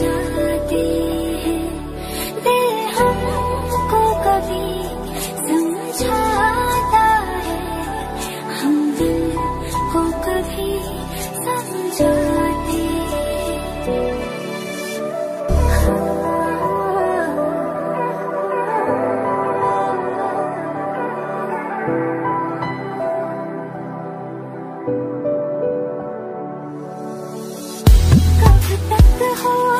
जाते Oh.